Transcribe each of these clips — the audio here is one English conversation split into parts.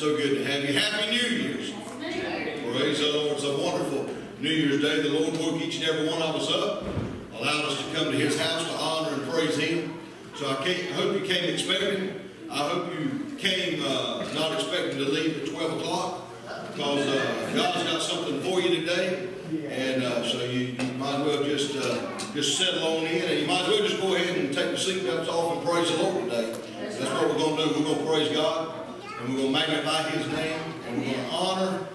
you Happy New Year's. Praise the Lord. It's a wonderful New Year's Day. The Lord woke each and every one of us up, allowed us to come to His house to honor and praise Him. So I, I hope you came expecting. I hope you came uh, not expecting to leave at 12 o'clock because uh, God's got something for you today. And uh, so you, you, might as well just uh, just settle on in, and you might as well just go ahead and take the seatbelts off and praise the Lord today. That's what we're going to do. We're going to praise God, and we're going to magnify His name, and we're going to honor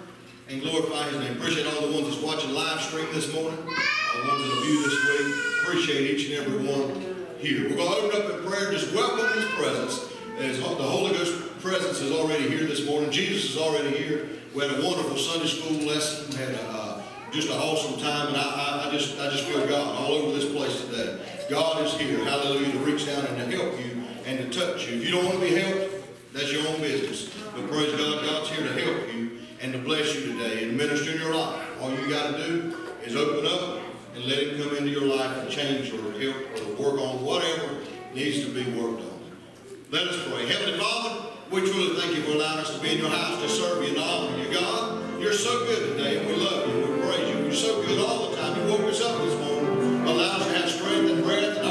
and glorify His name. Appreciate all the ones that's watching live stream this morning, all the ones that view this week. Appreciate each and every one here. We're going to open up in prayer. Just welcome His presence. As the Holy Ghost presence is already here this morning. Jesus is already here. We had a wonderful Sunday school lesson. We had a, uh, just an awesome time, and I, I, I, just I just feel God all over this place today. God is here, hallelujah, to reach down and to help you and to touch you. If you don't want to be helped, that's your own business. But praise God, God's here to help you and to bless you today and minister in your life. All you got to do is open up and let Him come into your life and change or help or work on whatever needs to be worked on. Let us pray. Heavenly Father, we truly thank you for allowing us to be in your house to serve you and honor you. God, you're so good today and we love you and we praise you. You're so good all the time. You woke us up this morning, allowed us to have strength and breath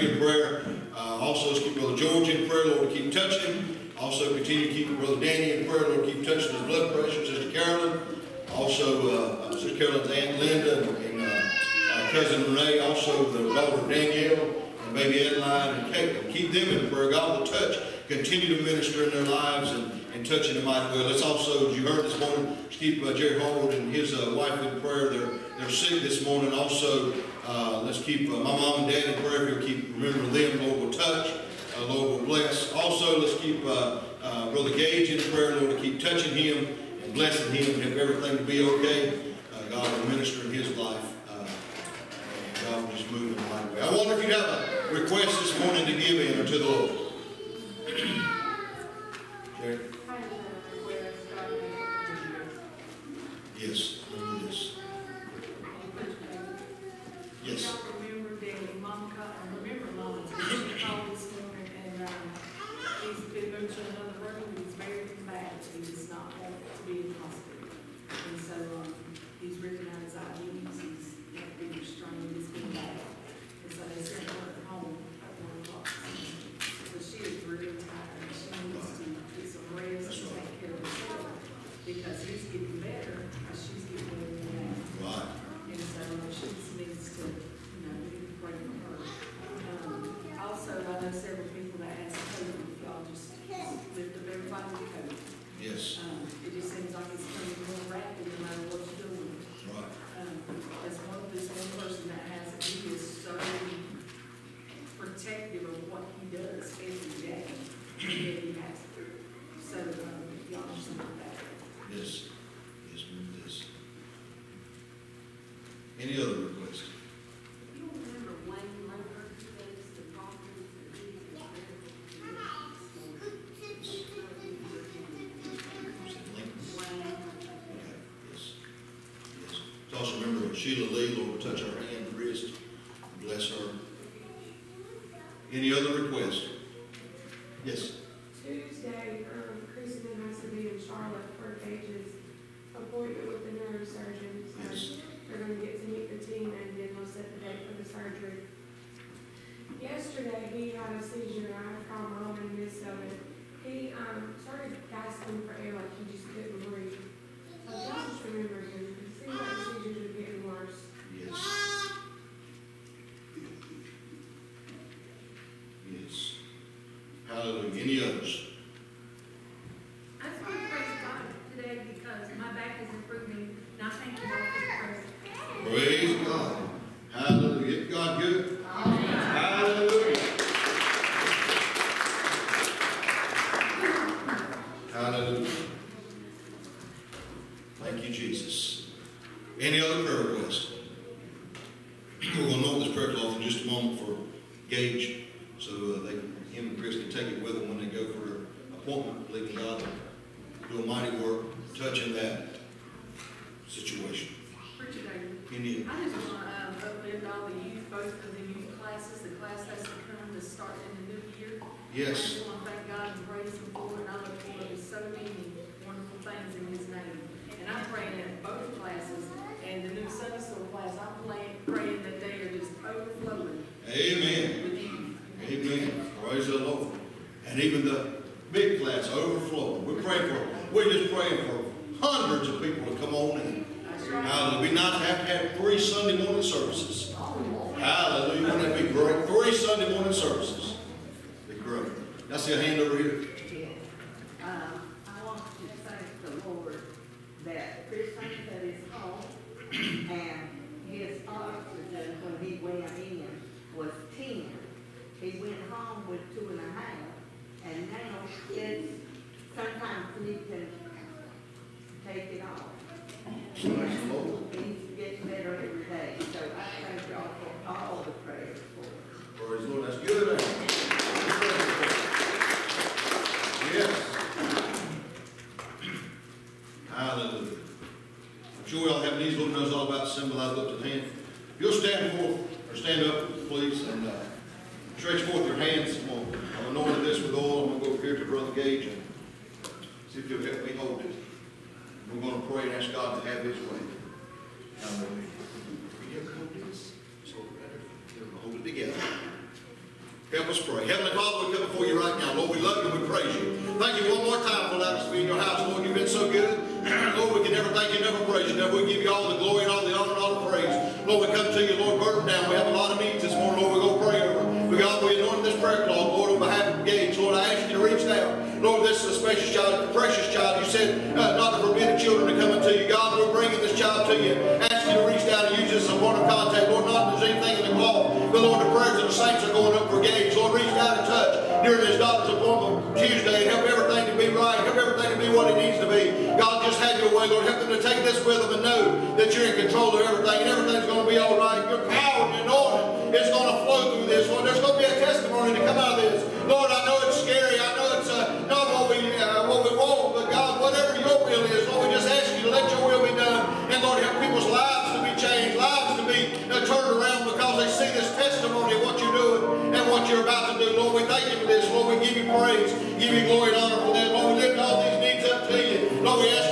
in prayer. Uh, also, let's keep Brother George in prayer. Lord, keep touching him. Also, continue to keep Brother Danny in prayer. Lord, keep touching his blood pressure. Sister Carolyn. Also, uh, uh Sister Carolyn's Aunt Linda and uh, uh, Cousin Renee. Also, the daughter Danielle and baby Adeline and Kate. Keep them in prayer. God will touch. Continue to minister in their lives and, and touch in a mighty way. Let's also, as you heard this morning, keep uh, Jerry Harwood and his wife in prayer. They're, they're sick this morning. Also, uh, let's keep uh, my mom and dad in prayer. If you'll keep remembering them, Lord will touch. Uh, Lord will bless. Also, let's keep uh, uh, Brother Gage in prayer. Lord, to keep touching him and blessing him and have everything to be okay. Uh, God will minister in his life. God will just move in the right way. I wonder if you have a request this morning to give in or to the Lord. Yes. Yes. Sheila Lee, Lord, touch our indianos. over. And even the big class overflowing. We're praying for, we're just praying for hundreds of people to come on in. Hallelujah. We not have to have three Sunday morning services. Hallelujah. Wouldn't that be great? Three Sunday morning services. Be great. I see a hand over here. Yeah. I want to thank the Lord that Chris Huntington is home and his oxygen when he went in was 10. He went home with two and a half, and now kids sometimes need to take it off. Praise the He's getting better every day, so I thank y'all for all the prayers for us. Praise the Lord, that's good. Yes. Hallelujah. I'm sure we all have these. Lord knows all about the symbol I looked at hand. You'll stand forth, or stand up, please, and uh, stretch forth your hands. I'm anointing this with oil. I'm gonna go over here to Brother Gage and see if you'll help me hold it. We're gonna pray and ask God to have his way. Hallelujah. Hold this? Just hold it right gonna hold it together. Help us pray. Heavenly Father, we come before you right now. Lord, we love you we praise you. Thank you one more time for allowing us to be in your house. Lord, you've been so good. Lord, we can never thank you, never praise you. Never we give you all the glory and all the honor and all the praise. Lord, we come to you, Lord, burden down. We have a lot of needs this morning. Lord, we're over. We anointed this prayer cloth, Lord, on behalf of Gage. Lord, I ask you to reach down. Lord, this is a special child, a precious child. You said uh, not to forbid the children to come unto you. God, we're bringing this child to you. Ask you to reach down and use this as a point of contact. Lord, not there's anything in the cloth, but Lord, the prayers of the saints are going up for Gage. Lord, reach down and touch during this doctor's appointment Tuesday and help everything to be right, help everything to be what it needs to be. God, just have your way, Lord. Help them to take this with them and know that you're in control of everything and everything's going to be all right. Your power and your anointing is going to flow through this, Lord. There's going to be a testimony to come out of this. Lord, I know it's scary. I know it's uh, not what we, uh, what we want, but God, whatever your will is, Lord, we just ask you to let your will be done. And Lord, help people's lives to be changed, lives to be uh, turned around because they see this testimony of what you're doing and what you're about to do. Lord, we thank you for this. Lord, we give you praise, give you glory and honor for that. Lord, we lift all these needs up to you. Lord, we ask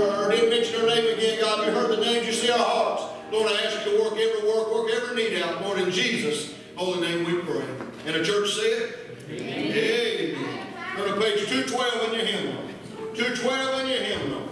or, or didn't mention their name again, God, you heard the names. You see our hearts. Lord, I ask you to work every work, work every need out. Lord, in Jesus' holy name we pray. And the church said, Amen. Amen. Go to page 212 in your hymnal. 212 in your hymnal.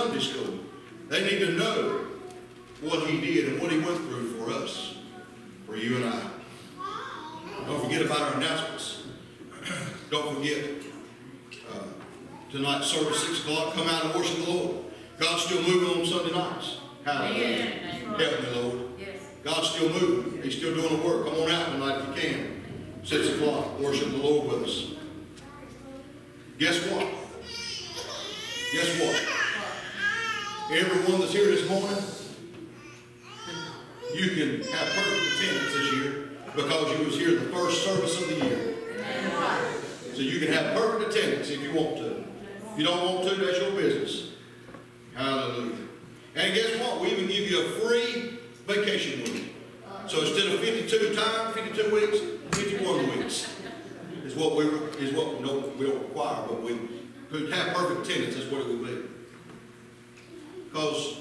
Sunday school. They need to know what he did and what he went through for us. For you and I. Don't forget about our announcements. Don't forget uh, tonight's service, 6 o'clock. Come out and worship the Lord. God's still moving on Sunday nights. Hallelujah. Help me, Lord. God's still moving. He's still doing the work. Come on out tonight if you can. 6 o'clock. Worship the Lord with us. Guess what? Guess what? Everyone that's here this morning, you can have perfect attendance this year because you was here the first service of the year. So you can have perfect attendance if you want to. If you don't want to, that's your business. Hallelujah. And guess what? We even give you a free vacation week. So instead of 52 times, 52 weeks, 51 weeks is what we is what no we don't require, but we have perfect attendance. That's what it would be. Because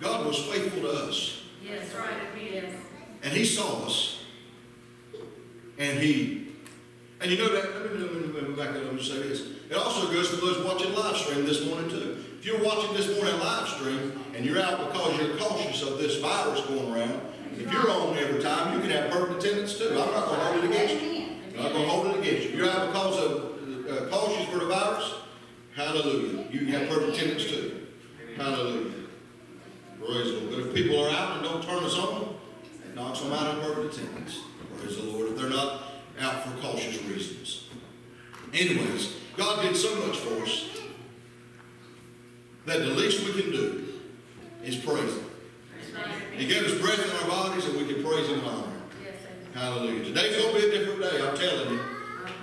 God was faithful to us. Yes, right, yes. And he saw us. And he, and you know that, let me, let me, let me back up and say this. It also goes for those watching live stream this morning too. If you're watching this morning live stream and you're out because you're cautious of this virus going around, if you're on every time, you can have perfect attendance too. I'm not going to hold it against you. I'm not going to hold it against you. You're out because of uh, cautious for the virus, hallelujah. You have perfect attendance too. Hallelujah. Praise the Lord. But if people are out and don't turn us on, it knocks them out of perfect attendance. Praise the Lord. If they're not out for cautious reasons. Anyways, God did so much for us that the least we can do is praise Him. He gave us breath in our bodies and we can praise Him and honor Him. Hallelujah. Today's going to be a different day, I'm telling you.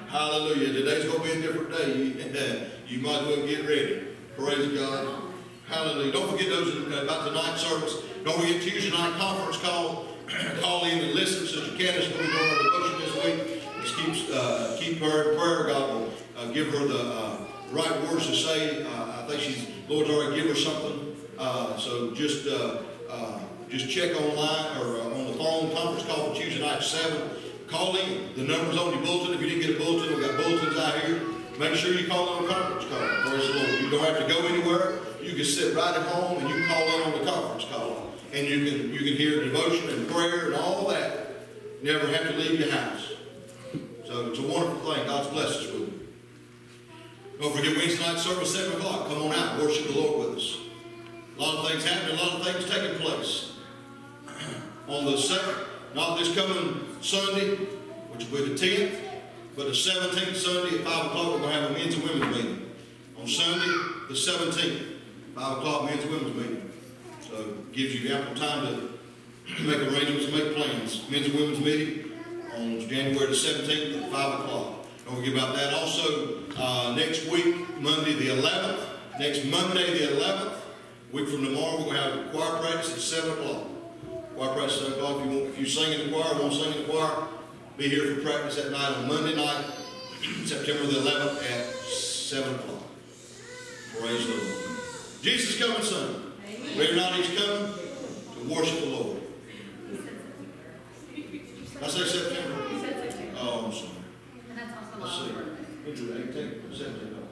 Hallelujah. Today's going to be a different day. Uh, You, might as well get ready. Praise God. Hallelujah. Don't forget those about tonight's service. Don't forget Tuesday night conference call. call in and listen that Candace be doing her devotion this week. Just keep, uh, keep her in prayer. God will uh, give her the uh, right words to say. Uh, I think she's, Lord's already give her something. Uh, so just uh, uh, just check online or uh, on the phone. Conference call for Tuesday night at 7. Call in. The number's on your bulletin. If you didn't get a bulletin, we've got bulletins out here. Make sure you call on a conference call. Praise the Lord. You don't have to go anywhere. You can sit right at home and you can call in on the conference call. And you can you can hear devotion and prayer and all that. Never have to leave your house. So it's a wonderful thing. God's blessed us with it. Don't forget Wednesday night service, 7 o'clock. Come on out and worship the Lord with us. A lot of things happening, a lot of things taking place. On the 7th, not this coming Sunday, which will be the 10th, but the 17th Sunday at 5 o'clock, we're going to have a men's and women's meeting. On Sunday, the 17th, 5 o'clock, men's and women's meeting. So gives you ample time to make arrangements and make plans. Men's and women's meeting on January the 17th at 5 o'clock. Don't forget about that. Also, uh, next week, Monday the 11th, next Monday the 11th, week from tomorrow, we're going to have choir practice at 7 o'clock. Choir practice at 7 o'clock. If you, want, if you sing in the choir, want to sing in the choir, be here for practice that night on Monday night, September the 11th at 7 o'clock. Praise the Lord. Jesus is coming soon. Whether or not he's coming, to worship the Lord. I say September. Oh, I'm sorry. And that's also Let's see. Law's birthday. we do it eighteen, seventeen dollars.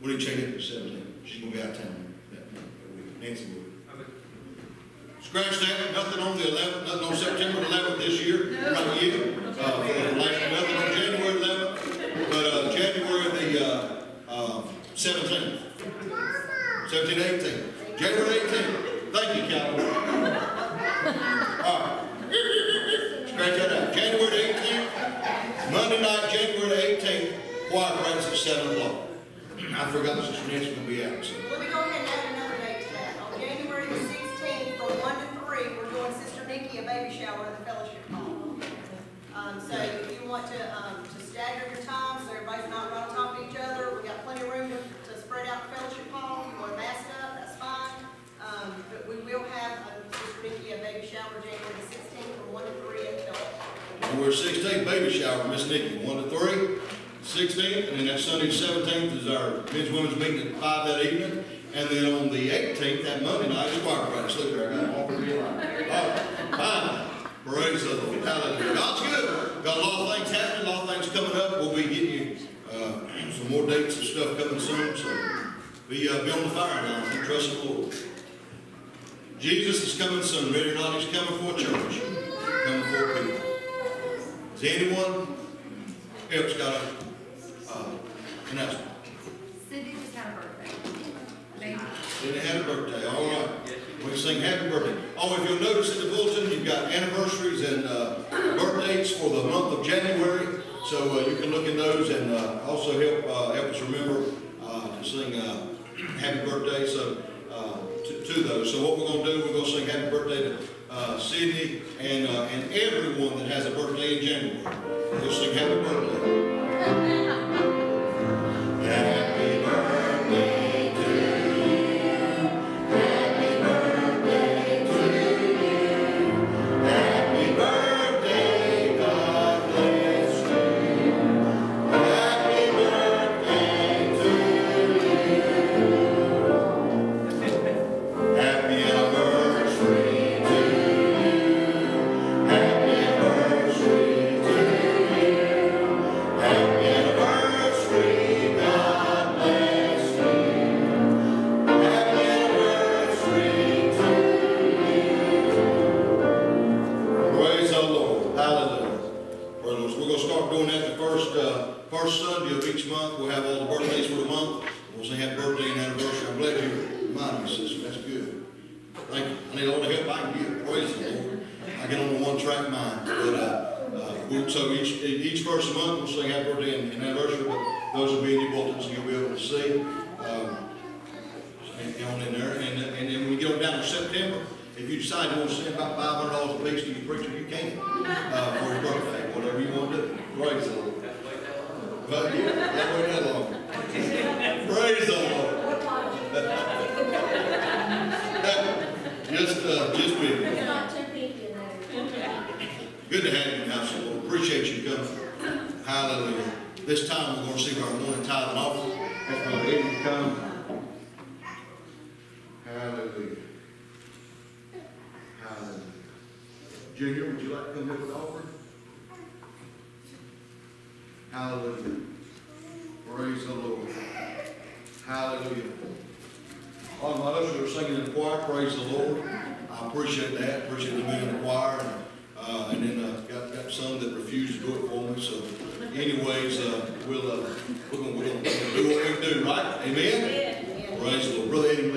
What do you change it to seventeen? She's gonna be out of town that week, Nancy will. Scratch that, nothing on the eleventh, nothing on September eleventh this year, not yet. Uh, nothing on January eleventh, but, uh, January the, uh, uh, seventeenth. Seventeen, eighteen, January eighteenth. Thank you, Calvin. All right. Scratch that out. January the eighteenth, Monday night, January the eighteenth, choir practice at seven o'clock. I forgot Sister Nancy will be out, so. Let me go ahead and add another date to that. On January the sixteenth, from one to three, we're doing Sister Nikki a baby shower at the fellowship hall. Um, so if you want to, um, to stagger your times, so everybody's not right on top of each other, we've got plenty of room to, to spread out the fellowship hall. If you want to mask up, that's fine. Um, but we will have, um, Sister Nikki a baby shower January the sixteenth, from one to three in the building. January sixteenth, baby shower, Miss Nikki, one to three. Sixteenth, and then that Sunday seventeenth is our men's women's meeting at five that evening. And then on the eighteenth, that Monday night, is choir practice. Look there, I got them all for me. All right, fine. Praise the Lord. Hallelujah. God's good. Got a lot of things happening, a lot of things coming up. We'll be getting you, uh, some more dates and stuff coming soon, so be, uh, be on the fire now. and Trust the Lord. Jesus is coming soon. Ready or not, he's coming for a church. Coming for a people. Is anyone else got a, uh, announcement? Cindy just had a birthday. Baby. Didn't have a birthday, all right. We sing happy birthday. Oh, if you'll notice in the bulletin, you've got anniversaries and, uh, birthdays for the month of January. So, uh, you can look in those and, uh, also help, uh, help us remember, uh, to sing, uh, happy birthday, so, to, to those. So what we're gonna do, we're gonna sing happy birthday to, Sydney and, and everyone that has a birthday in January. We'll sing happy birthday. Junior, would you like to come here with the offering? Hallelujah. Praise the Lord. Hallelujah. All my ushers are singing in the choir, praise the Lord. I appreciate that, appreciate them being in the choir. And, uh, and then, uh, got, got some that refused to do it for me, so anyways, uh, we'll, uh, we're gonna, we're gonna do what we do, right? Amen? Praise the Lord. Brother Eddie,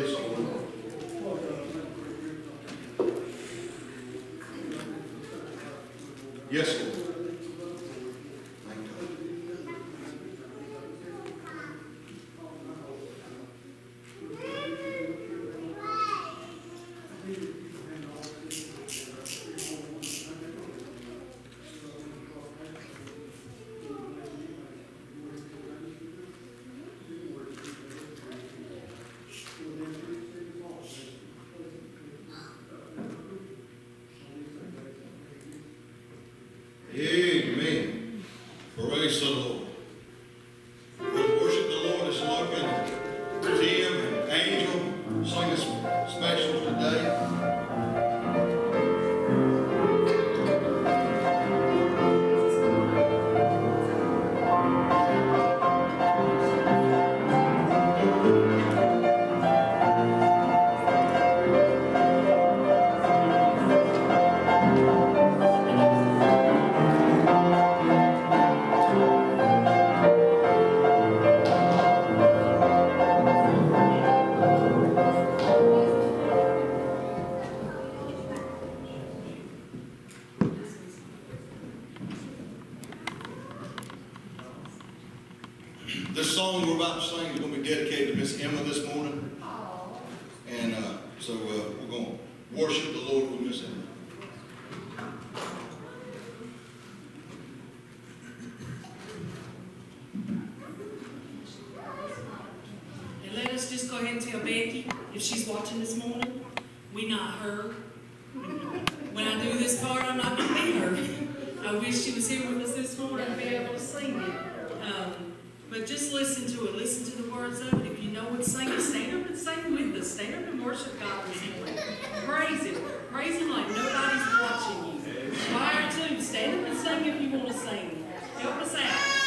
listen to it. Listen to the words of it. If you know what sing it, stand up and sing with us. Stand up and worship God this morning. Praise Him. Praise Him like nobody's watching you. Choir too. Stand up and sing if you want to sing. Help us out.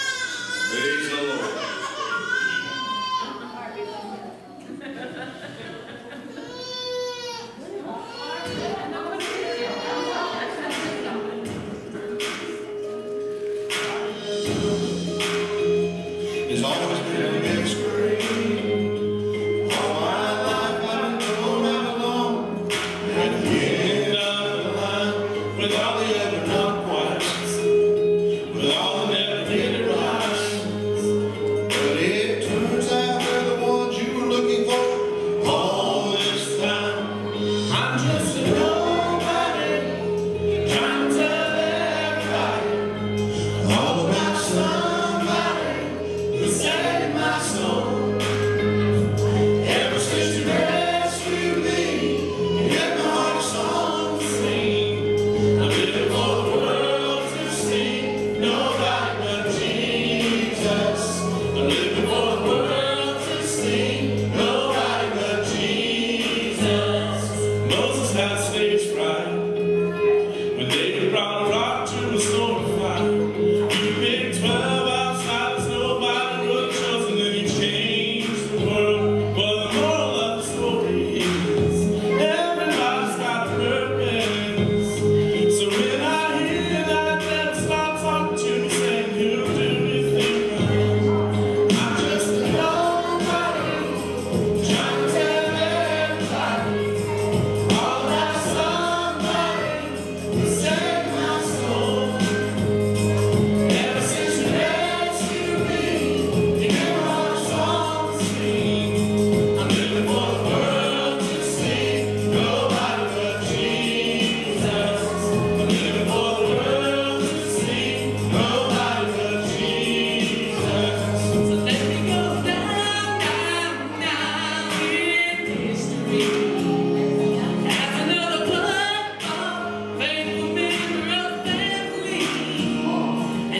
Praise the Lord.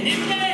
Hit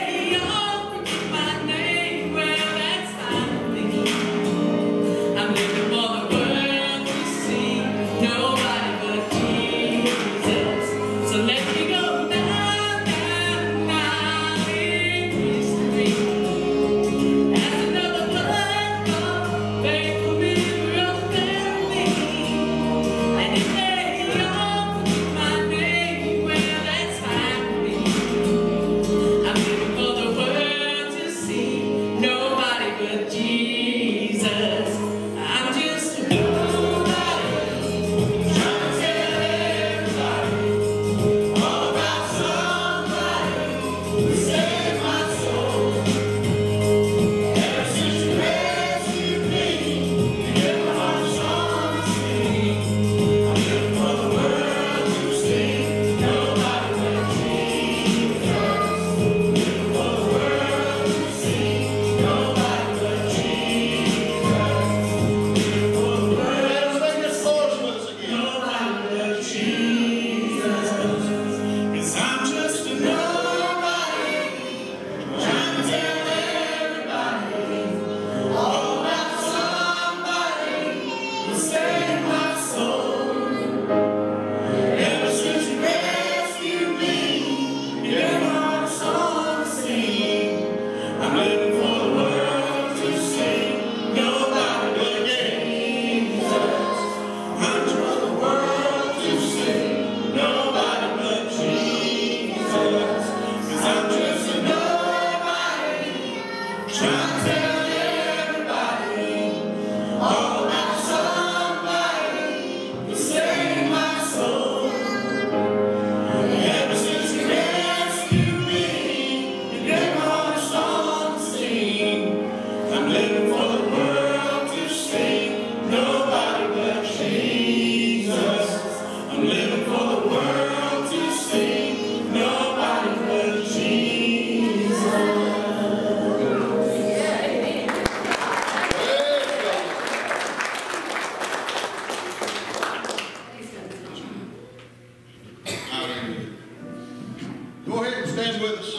Go ahead and stand with us.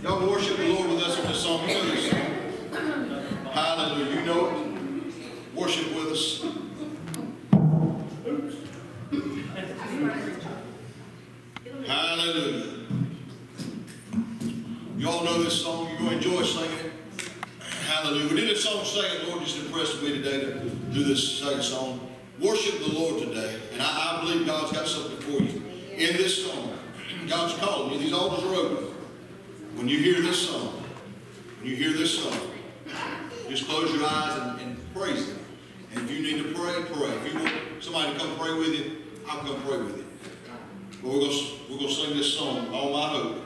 Y'all worship the Lord with us in this song. You know this song. Hallelujah. You know it. Worship with us. Hallelujah. Y'all know this song. You're going to enjoy singing it. Hallelujah. We did a song second. Lord just impressed me today to do this second song. Worship the Lord today. And I, I believe God's got something for you in this song. God's calling you. These altars are open. When you hear this song, when you hear this song, just close your eyes and, and praise Him. And if you need to pray, pray. If you want somebody to come pray with you, I'll come pray with you. But we're going we're gonna sing this song, All My Hope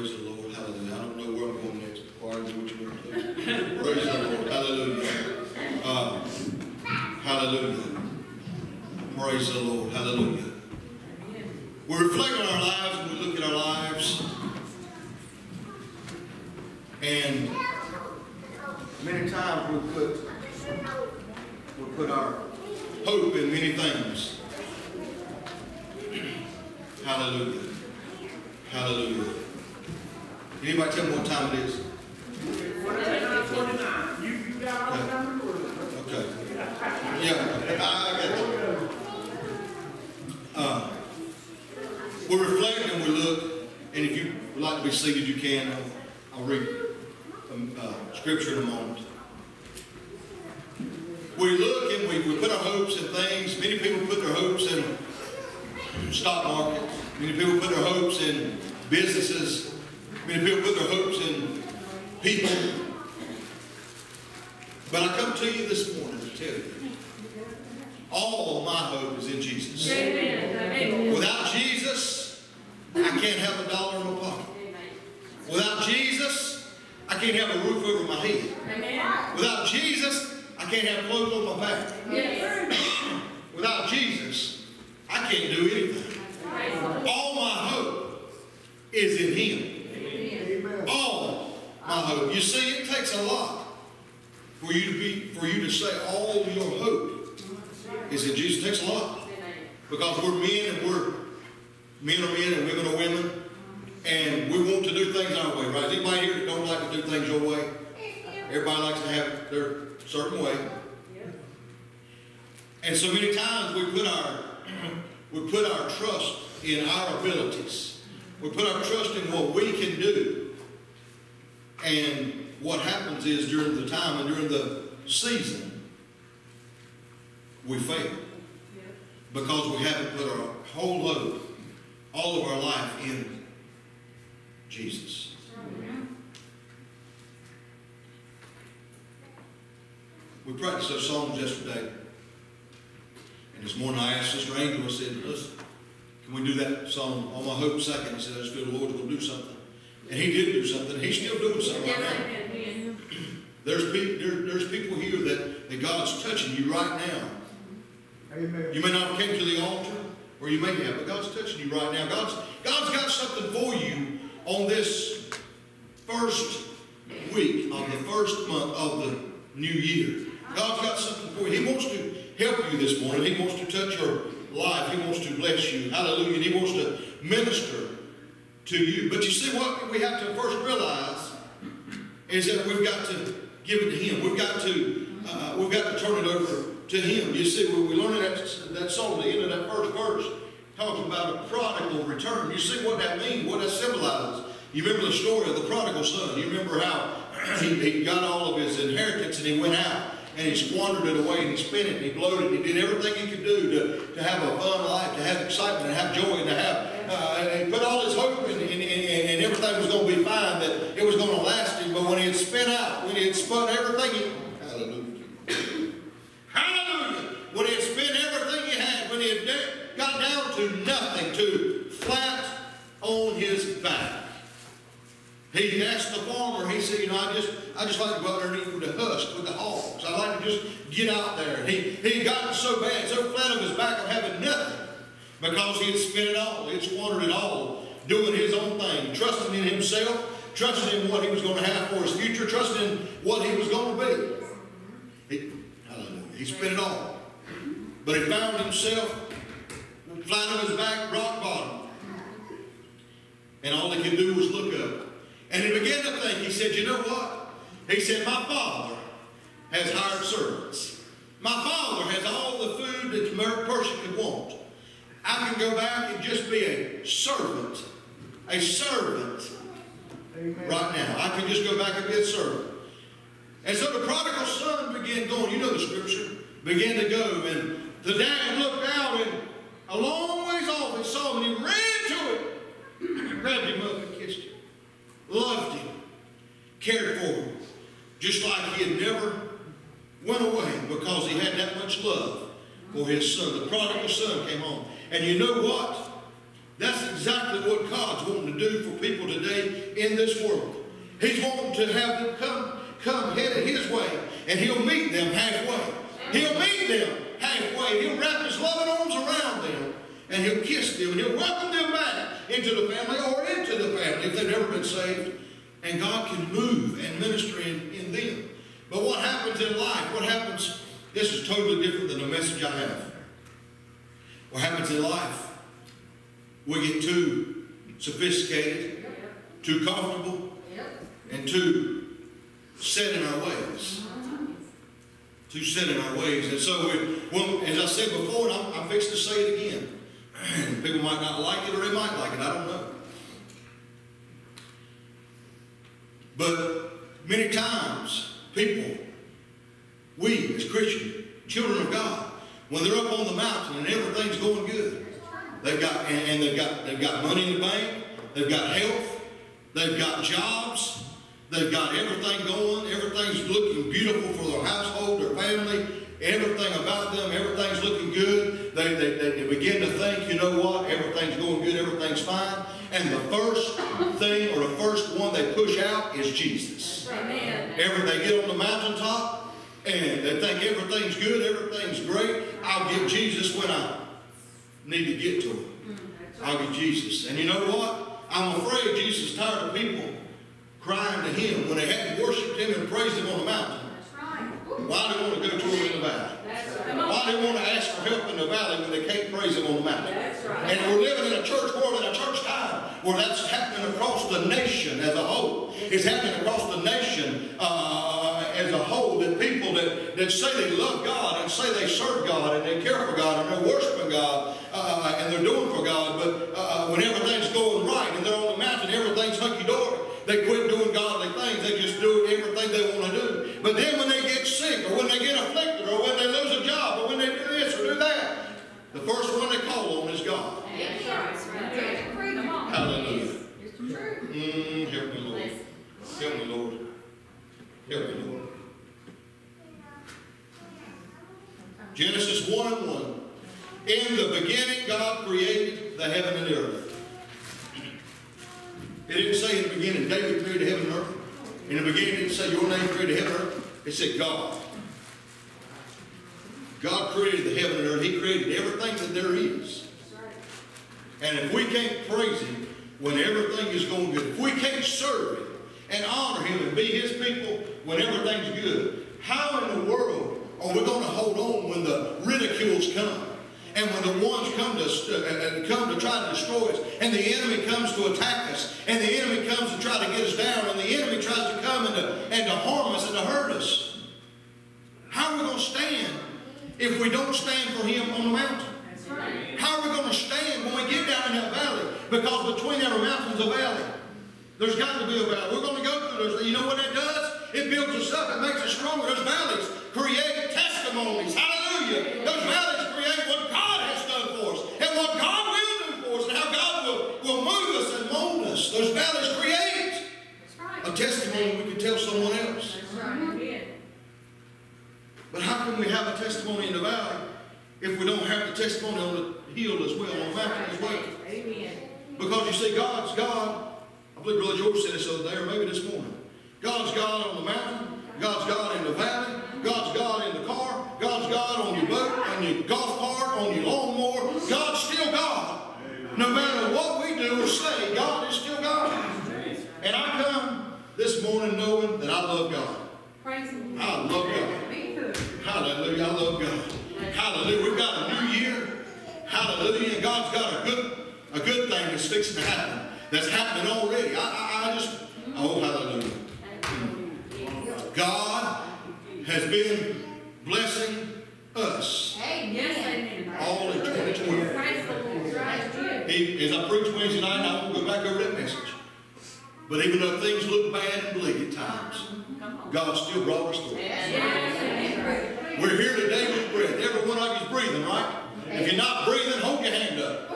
Praise the Lord. Hallelujah. I don't know where I'm going next. Choir, do what you want to do. Praise the Lord. Hallelujah. Uh, hallelujah. Praise the Lord. Hallelujah. That song, All My Hope Second? I said, I just feel the Lord's going to do something. And He did do something. He's still doing something right now. Amen. There's, pe- there, there's people here that, that God's touching you right now. Amen. You may not have came to the altar, or you may have, but God's touching you right now. God's, God's got something for you on this first week of the first month of the new year. God's got something for you. He wants to help you this morning. He wants to touch your life. He wants to bless you. Hallelujah. And he wants to minister to you. But you see what we have to first realize is that we've got to give it to Him. We've got to uh, we've got to turn it over to Him. You see, when we learn that that song, the end of that first verse talks about a prodigal return. You see what that means, what that symbolizes. You remember the story of the prodigal son. You remember how he, he got all of his inheritance and he went out and he squandered it away and he spent it and he bloated and he did everything he could do to, to have a fun life, to have excitement and have joy and to have, uh, and he put all his hope in, in, in, and everything was going to be fine, that it was going to last him. But when he had spent out, when he had spun everything, he, hallelujah. Hallelujah. When he had spent everything he had, when he had got down to nothing, to flat on his back. He asked the farmer, he said, you know, I just, I just like to go out there and eat with the husk, with the hogs. I like to just get out there. He, he got so bad, so flat on his back of having nothing because he had spent it all. He had squandered it all, doing his own thing, trusting in himself, trusting in what he was going to have for his future, trusting in what he was going to be. He, hallelujah. He spent it all. But he found himself flat on his back, rock bottom. And all he could do was look up said, you know what? He said, my father has hired servants. My father has all the food that the person could want. I can go back and just be a servant. A servant. Right now. I can just go back and be a servant. And so the prodigal son began going, you know the scripture, began to go, and the dad looked out and a long ways off and saw him, and he ran to him, grabbed him up and kissed him, loved him, cared for him, just like he had never went away because he had that much love for his son. The prodigal son came home. And you know what? That's exactly what God's wanting to do for people today in this world. He's wanting to have them come, come headed his way, and he'll meet them halfway. He'll meet them halfway. He'll wrap his loving arms around and he'll kiss them, and he'll welcome them back into the family or into the family if they've never been saved. And God can move and minister in, in them. But what happens in life? What happens? This is totally different than the message I have. What happens in life? We get too sophisticated, too comfortable, and too set in our ways. Too set in our ways. And so, we, well, as I said before, and I'm, I'm fixing to say it again. People might not like it or they might like it. I don't know. But many times, people, we as Christians, children of God, when they're up on the mountain and everything's going good, they've got and, and they've got they've got money in the bank, they've got health, they've got jobs, they've got everything going, everything's looking beautiful for their household, their family, everything about them, everything's looking good. They, they, they begin to think, you know what, everything's going good, everything's fine. And the first thing or the first one they push out is Jesus. Amen. Every, they get on the mountaintop and they think everything's good, everything's great. I'll get Jesus when I need to get to him. Mm. I'll get Jesus. And you know what? I'm afraid Jesus is tired of people crying to him when they hadn't worshiped him and praised him on the mountain. Why do they want to go to him in the valley? Right. Why do they want to ask for help in the valley when they can't praise him on the mountain? Right. And we're living in a church world, in a church time, where that's happening across the nation as a whole. It's happening across the nation uh, as a whole that people that, that say they love God and say they serve God and they care for God and they're worshiping God uh, and they're doing for God, but uh, when everything's going right and they're on the mountain, everything's hunky-dory, they quit doing godly things. They just do everything they want to do. But then when they get sick or when they get afflicted or when they lose a job or when they do this or do that, the first one they call on is God. That's right. That's right. Come on. Hallelujah. It's the truth. Mm, help me, Lord. Help me, Lord. Genesis 1 and 1. In the beginning, God created the heaven and the earth. It didn't say in the beginning, David created heaven and earth. In the beginning, it didn't say your name created heaven and earth. It said God. God created the heaven and earth. He created everything that there is. And if we can't praise Him when everything is going good, if we can't serve Him and honor Him and be His people when everything's good, how in the world are we going to hold on when the ridicules come? And when the ones come to, uh, come to try to destroy us, and the enemy comes to attack us, and the enemy comes to try to get us down, and the enemy tries to come and to, and to harm us and to hurt us, how are we going to stand if we don't stand for Him on the mountain? Right. How are we going to stand when we get down in that valley? Because between every mountain's a valley. There's got to be a valley. We're going to go through those. You know what that does? It builds us up. It makes us stronger. Those valleys create testimonies. Hallelujah. Those valleys create what God has done for us and what God will do for us and how God will, will move us and mold us. Those valleys create right. a testimony we can tell someone else. Right. But how can we have a testimony in the valley if we don't have the testimony on the hill as well, on the mountain as well? Amen. Because you see, God's God. I believe Brother George said this the other day, or maybe this morning. God's God on the mountain. God's God in the valley. God's God in the car. God's God on your boat, on your golf cart, on your lawnmower. God's still God. No matter what we do or say, God is still God. And I come this morning knowing that I love God. Praise. I love God. Me too. Hallelujah. I love God. Hallelujah. We've got a new year. Hallelujah. And God's got a good, a good thing that's fixing to happen. That's happening already. I, I, I just, oh, hallelujah. God has been blessing us amen. all in 2020. Praise the Lord. Praise good. He, as I preached Wednesday night, I won't go back over that message. But even though things look bad and bleak at times, God still brought us through. We're here today with breath. Every one of you is breathing, right? If you're not breathing, hold your hand up.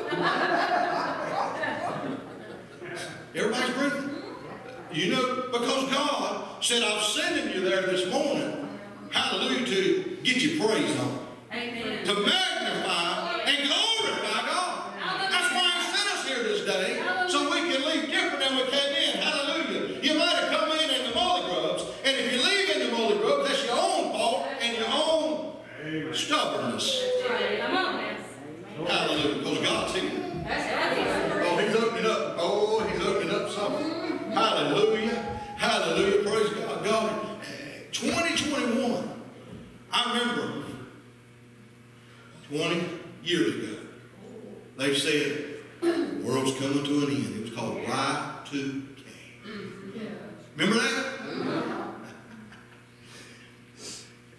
Everybody's breathing. You know, because God said, I'm sending you there this morning, hallelujah, to get your praise on, Amen. to magnify and glorify God. That's why He sent us here this day, so we can leave different than we came in. Hallelujah. You might have come in in the molly grubs, and if you leave in the molly grubs, that's your own fault and your own stubbornness. Come on. Hallelujah. Because God's here. That's right. Oh, he's opening up. Oh, he's opening up something. Hallelujah. Hallelujah. Praise God. God. 2021. I remember 20 years ago, they said, the world's coming to an end. It was called Y2K. Remember that?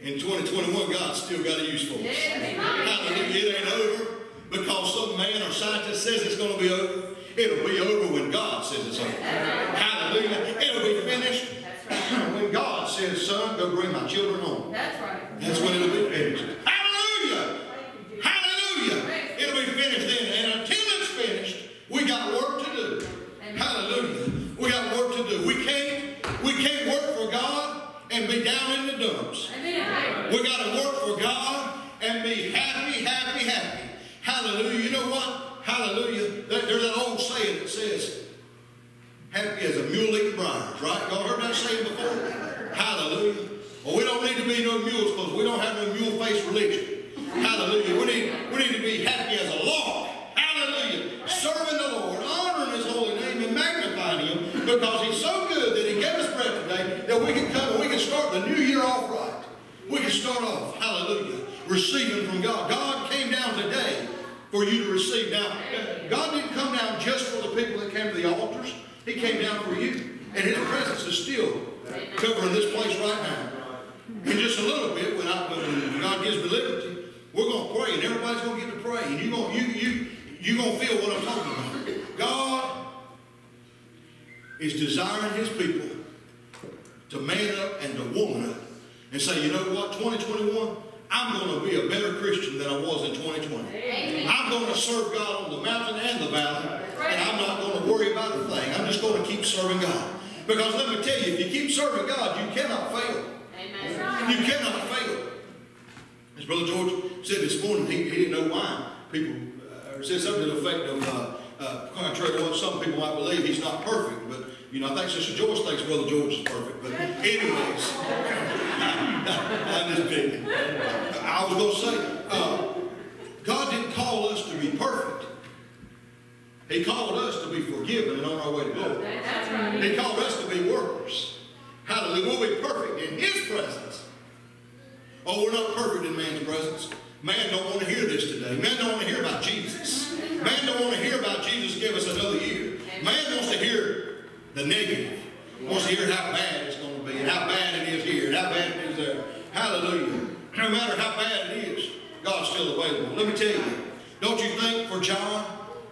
In 2021, God's still got a use for us. Hallelujah. It ain't over because some man or scientist says it's going to be over. It'll be over when God says it's over. Hallelujah. It'll be finished when God says, son, go bring my children home. That's right. That's when it'll be finished. Hallelujah. Hallelujah. It'll be finished then. And until it's finished, we got work to do. Hallelujah. We got work to do. We can't, we can't work for God and be the We got to work for God and be happy, happy, happy. Hallelujah. You know what? Hallelujah. There's an old saying that says, happy as a mule eating briars, right? Y'all heard that saying before? Hallelujah. Well, we don't need to be no mules because we don't have no mule-faced religion. Hallelujah. We need, we need to be happy as a Lord. Hallelujah. Serving the Lord, honoring His holy name, and magnifying Him because He's so good that He gave us breath today that we can come and we can start the new year off right. Start off, hallelujah, receiving from God. God came down today for you to receive. Now, God didn't come down just for the people that came to the altars. He came down for you. And His presence is still covering this place right now. In just a little bit, when, I, when God gives me liberty, we're going to pray, and everybody's going to get to pray. And you're going you, you, you gonna feel what I'm talking about. God is desiring His people to man up and to woman up and say, you know what, 2021, I'm going to be a better Christian than I was in 2020. I'm going to serve God on the mountain and the valley, and I'm not going to worry about a thing. I'm just going to keep serving God. Because let me tell you, if you keep serving God, you cannot fail. Amen. You cannot fail. As Brother George said this morning, he, he didn't know why people uh, said something to the effect of, uh, uh, contrary to what some people might believe, he's not perfect. But, you know, I think Sister Joyce thinks Brother George is perfect. But anyways, I'm just kidding. I was going to say, uh, God didn't call us to be perfect. He called us to be forgiven and on our way to glory. Right. He called us to be workers. Hallelujah. We'll be perfect in His presence. Oh, we're not perfect in man's presence. Man don't want to hear this today. Man don't want to hear about Jesus. Man don't want to hear about Jesus give us another year. Man wants to hear the negative. Wants to hear how bad it's going to be and how bad it is here and how bad it is there. Hallelujah. No matter how bad it is, God's still available. Let me tell you, don't you think for John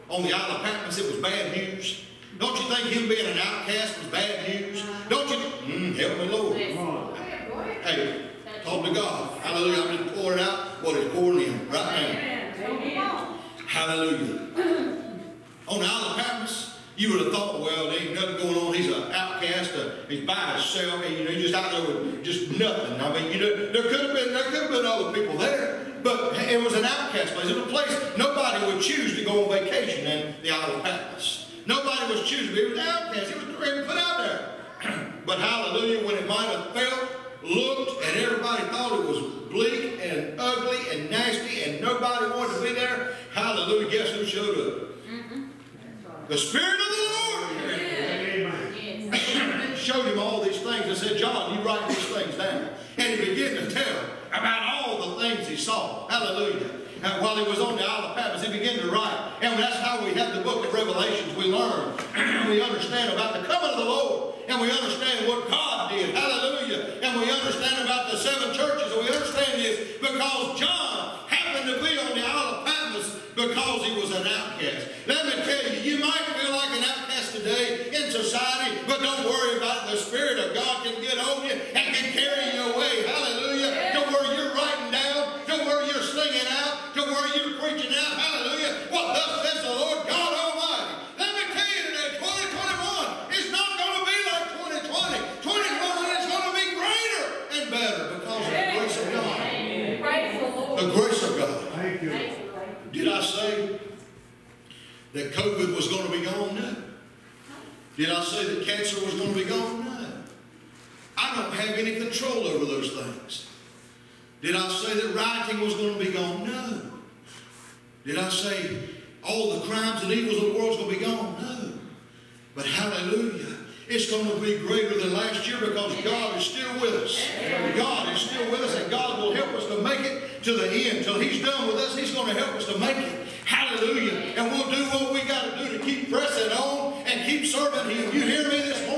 on the Isle of Patmos it was bad news? Don't you think him being an outcast was bad news? Don't you? Mm, help me, Lord. Hey, talk to God. Hallelujah. I'm just pouring out what is pouring in right now. Hallelujah. On the Isle of Patmos, you would have thought, well, there ain't nothing going on. He's an outcast. Uh, he's by himself. And, you know, he's just out there with just nothing. I mean, you know, there could have been there could have been other people there, but it was an outcast place. It was a place nobody would choose to go on vacation in the Isle of Patmos. Nobody was choosing. It was outcast. It was put out there. but hallelujah, when it might have felt, looked, and everybody thought it was bleak and ugly and nasty, and nobody wanted to be there. Hallelujah. Guess who showed up? The Spirit of the Lord showed him all these things and said, John, you write these things down. And he began to tell about all the things he saw. Hallelujah. And while he was on the Isle of Patmos, he began to write. And that's how we have the book of Revelations. We learn, and we understand about the coming of the Lord, and we understand what God did. Hallelujah. And we understand about the seven churches, and we understand this because John happened to be on the Isle of Patmos because he was an outcast. Let me tell you, you might feel like an outcast today in society, but don't worry about it. The Spirit of God can get on you and can carry you away. Hallelujah. To where you're writing down, to where you're singing out, to where you're preaching out. Hallelujah. What thus says the Lord God Almighty. Let me tell you today, 2021 is not going to be like 2020. 2021 is going to be greater and better because of the grace of God. Praise the Lord. The grace of God. Thank you. Did I say that COVID was going to be gone? No. Did I say that cancer was going to be gone? No. I don't have any control over those things. Did I say was going to be gone? No. Did I say all the crimes and evils of the world is going to be gone? No. But hallelujah. It's going to be greater than last year because God is still with us. God is still with us and God will help us to make it to the end. Till He's done with us, He's going to help us to make it. Hallelujah. And we'll do what we got to do to keep pressing on and keep serving Him. You hear me this morning?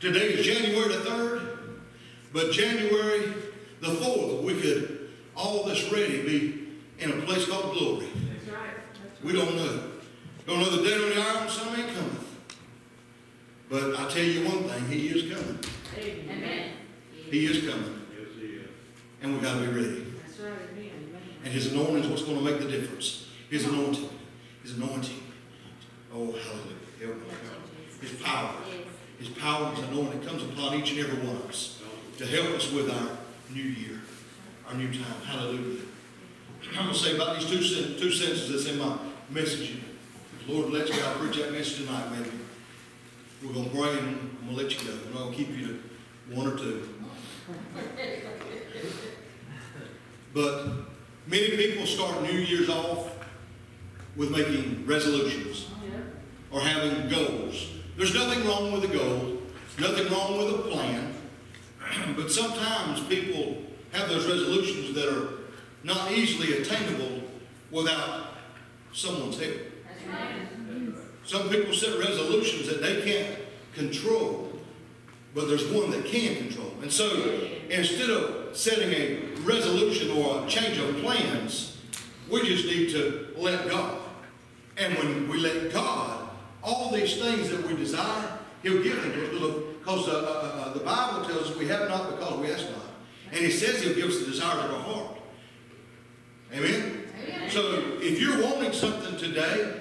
Today is January the 3rd, but January the 4th, we could all this ready be in a place called glory. That's right. That's We don't know. Don't know the day on the hour when some man cometh. But I tell you one thing, he is coming. Amen. He is coming. Yes, he is. And we got to be ready. That's right, amen. And his anointing is what's going to make the difference. His anointing. His anointing. Oh, hallelujah. Help me, His power. His power and his anointing comes upon each and every one of us to help us with our new year, our new time. Hallelujah. I'm going to say about these two, sen- two sentences that's in my message. If the Lord lets me, I'll preach that message tonight, maybe. We're going to bring and I'm going to let you go. I'm going to keep you to one or two. But many people start New Year's off with making resolutions or having goals. There's nothing wrong with a goal, nothing wrong with a plan, but sometimes people have those resolutions that are not easily attainable without someone's help. Some people set resolutions that they can't control, but there's one that can control. And so instead of setting a resolution or a change of plans, we just need to let God. And when we let God, all these things that we desire, He'll give them to us. Because uh, uh, uh, the Bible tells us we have not because we ask not. And He says He'll give us the desires of our heart. Amen? So if you're wanting something today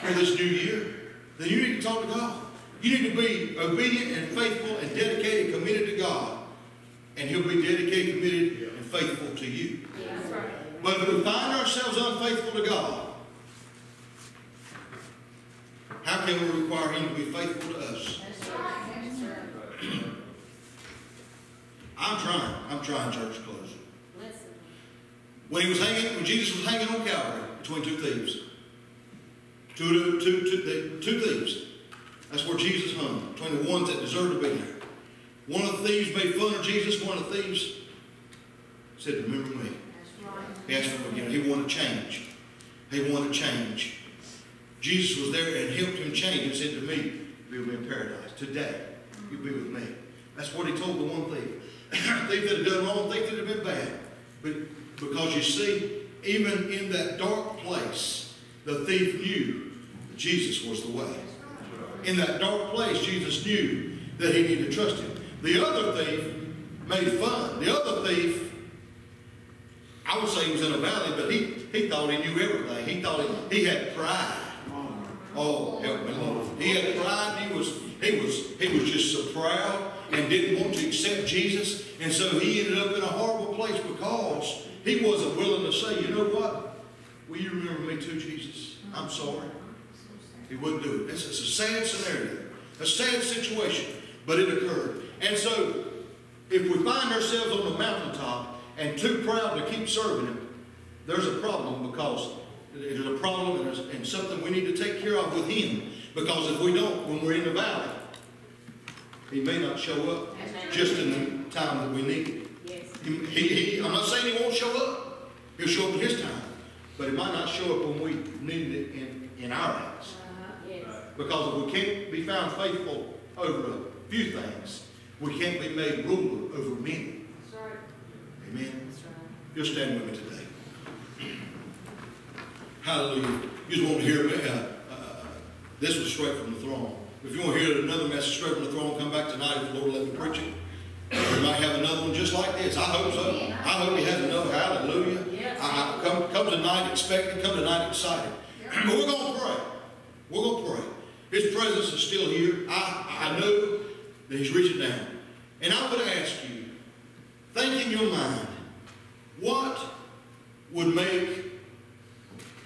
for this new year, then you need to talk to God. You need to be obedient and faithful and dedicated, committed to God. And He'll be dedicated, committed, and faithful to you. But if we find ourselves unfaithful to God, how can we require Him to be faithful to us? I'm trying. I'm trying, church close. When he was hanging, when Jesus was hanging on Calvary between two thieves, two, two, two, two thieves. That's where Jesus hung, between the ones that deserved to be there. One of the thieves made fun of Jesus. One of the thieves said, "Remember me." He asked for, know, he wanted change. He wanted change. Jesus was there and helped him change and said to me, You'll be in paradise. Today, you'll be with me. That's what he told the one thief. thief that had done wrong, thief that had been bad. But because you see, even in that dark place, the thief knew that Jesus was the way. In that dark place, Jesus knew that he needed to trust him. The other thief made fun. The other thief I would say he was in a valley, but he, he thought he knew everything. He thought he, he had pride. Oh, help me, Lord. He had pride. He was, he was, he was just so proud and didn't want to accept Jesus. And so he ended up in a horrible place because he wasn't willing to say, you know what? Will you remember me too, Jesus? I'm sorry. He wouldn't do it. It's, it's a sad scenario, a sad situation, but it occurred. And so, if we find ourselves on the mountaintop and too proud to keep serving Him, there's a problem because there's a problem and, and something we need to take care of with him. Because if we don't, when we're in the valley, he may not show up just in the time that we need it. Yes. He, he, he- I'm not saying he won't show up. He'll show up in his time. But he might not show up when we need it in, in our eyes. Uh, yes. Because if we can't be found faithful over a few things, we can't be made ruler over many. That's right. Amen. That's right. You'll stand with me today. Hallelujah. You just want to hear me? Uh, uh, this was straight from the throne. If you want to hear another message straight from the throne, come back tonight if the Lord let me preach it. We might have another one just like this. I hope so. I hope he has another. Hallelujah. Yes. I, I, come, come tonight expecting, come tonight excited. But we're going to pray. We're going to pray. His presence is still here. I, I know that he's reaching down. And I'm going to ask you, think in your mind, what would make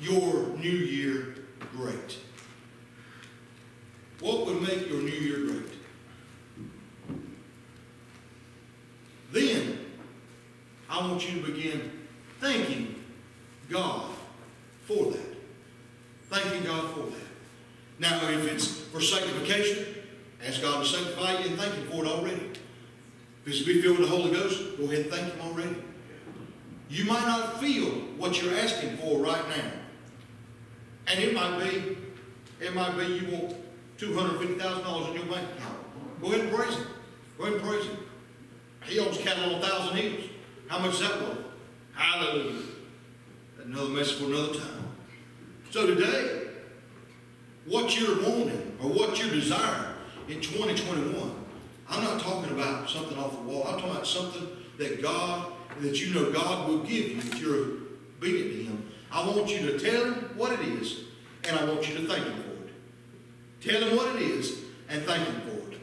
your new year great? What would make your new year great? Then, I want you to begin thanking God for that. Thanking God for that. Now, if it's for sanctification, ask God to sanctify you and thank Him for it already. If it's to be filled with the Holy Ghost, go ahead and thank Him already. You might not feel what you're asking for right now. And it might be, it might be you want $250,000 in your bank account. Go ahead and praise Him. Go ahead and praise Him. He owns cattle on a thousand hills. How much is that worth? Hallelujah. Another message for another time. So today, what you're wanting or what you're desiring in 2021, I'm not talking about something off the wall. I'm talking about something that God, that you know God will give you if you're obedient to Him. I want you to tell Him what it is, and I want you to thank Him for it. Tell Him what it is, and thank Him for it.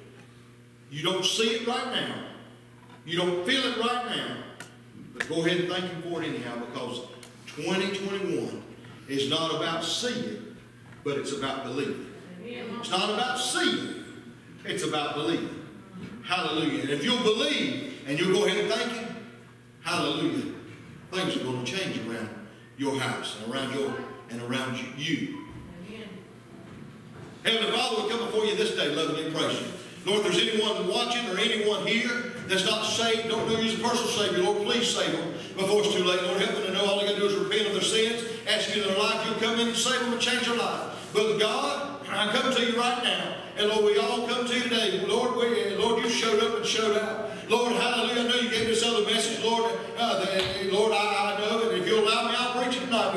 You don't see it right now. You don't feel it right now. But go ahead and thank Him for it anyhow, because 2021 is not about seeing, but it's about believing. It's not about seeing, it's about believing. Hallelujah. And if you'll believe and you'll go ahead and thank Him, hallelujah, things are going to change around your house and around your and around you. Amen. Heavenly Father, we come before you this day, loving and praising. Lord, if there's anyone watching or anyone here that's not saved, don't know you as a personal Savior, Lord, please save them before it's too late. Lord, help them to know all they got to do is repent of their sins, ask you in their life, you'll come in and save them and change their life. But God, I come to you right now, and Lord, we all come to you today. Lord, we, Lord, you showed up and showed out. Lord, hallelujah, I know you gave this other message, Lord. Uh, Lord, I,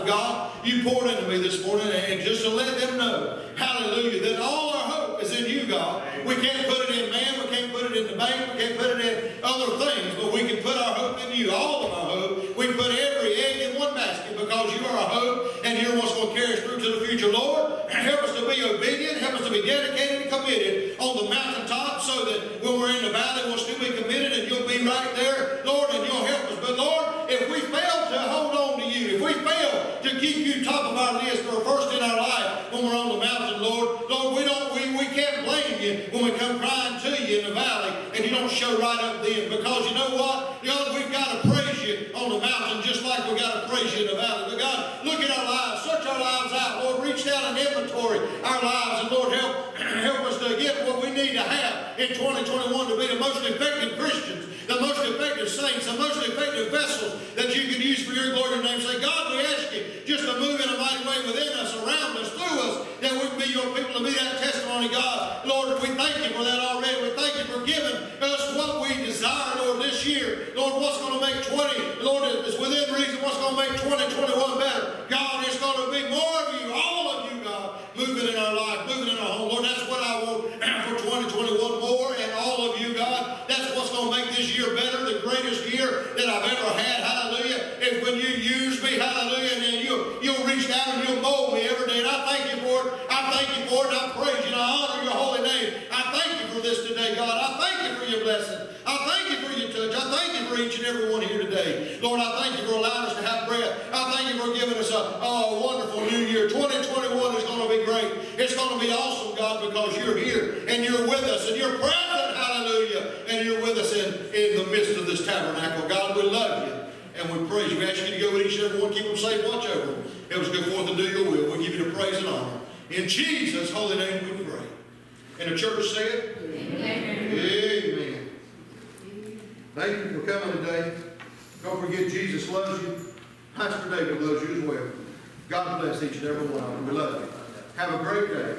God, you poured into me this morning, and just to let them know, hallelujah, that all our hope is in you, God. We can't put it in man, we can't put it in the bank, we can't put it in other things, but we can put our hope in you, all of our hope. We put every egg in one basket because you are our hope, and you're what's going to carry us through to the future. Lord, help us to be obedient, help us to be dedicated and committed on the mountaintop so that when we're in the valley, we'll still be committed and you'll be right there, Lord, and you'll help us. But Lord, if we fail to hold on to you, if we fail to keep you top of our list or first in our life when we're on the mountain, Lord, Lord, we don't we, we can't blame you when we come crying to you in the valley and you don't show right up then. Because you know what? God, we've got to praise you on the mountain just like we got to praise you in the valley. But God, look at our lives, search our lives out, Lord, reach down and inventory our lives, and Lord, help help us to get what we need to have in 2021 to be the most effective Christians, the most effective saints, the most effective vessels that you can use for your glory and name. Say, God, we ask you just to move in a mighty way within us, around us, through us, that we can be your people and be that testimony, God. Lord, we thank you for that already. We thank you for giving us what we desire, Lord, this year. Lord, what's going to make 20, Lord, it's within reason what's going to make 2021 better. God, it's going to be more of you, all of you, God, moving in our life, moving in our home. Lord, that's what I want for 2021 that I've ever had. Hallelujah. is when you use me, hallelujah, and then you'll, you'll reach down and you'll mold me every day. And I thank you for it. I thank you for it. And I praise you and I honor your holy name. I thank you for this today, God. I thank you for your blessing. For each and every one here today. Lord, I thank you for allowing us to have breath. I thank you for giving us a, a wonderful new year. 2021 is going to be great. It's going to be awesome, God, because you're here and you're with us and you're present. Hallelujah. And you're with us in, in the midst of this tabernacle. God, we love you and we praise you. We ask you to go with each and every one, keep them safe, watch over them. Help us go forth and do your will. We give you the praise and honor. In Jesus' holy name we pray. And the church said, Amen. Thank you for coming today. Don't forget Jesus loves you. Pastor David loves you as well. God bless each and every one of you. We love you. Have a great day.